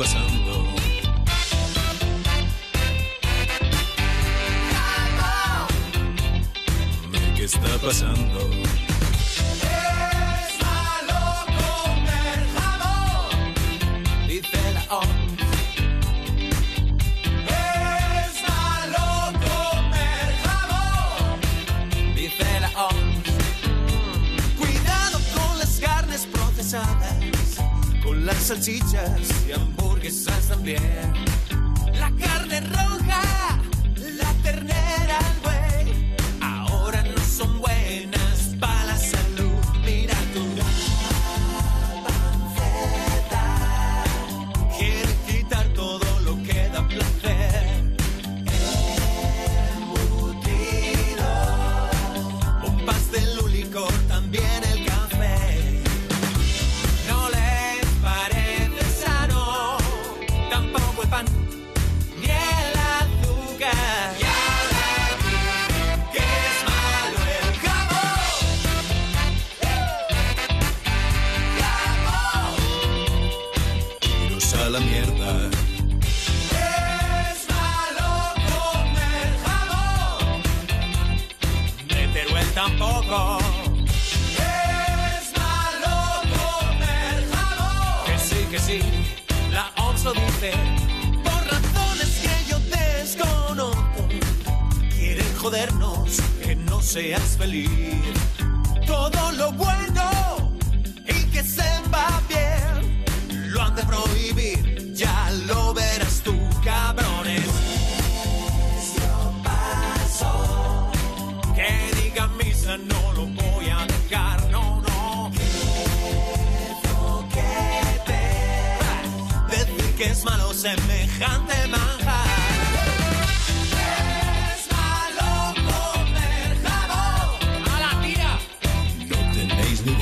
pasando? ¿Qué está pasando? Las salchichas y hamburguesas también. La carne roja, la ternera, buey, ahora no son buenas para la salud. Mira tú. panceta quiere quitar todo lo que da placer. Embutido, de licor, A la mierda. Es malo comer jamón. Meteruel tampoco. Es malo comer jamón. Que sí, que sí, la OMS lo dice. Por razones que yo desconozco. Quieren jodernos que no seas feliz. que es malo semejante manjar. Es malo comer jabón. ¡A la tía! No tenéis ni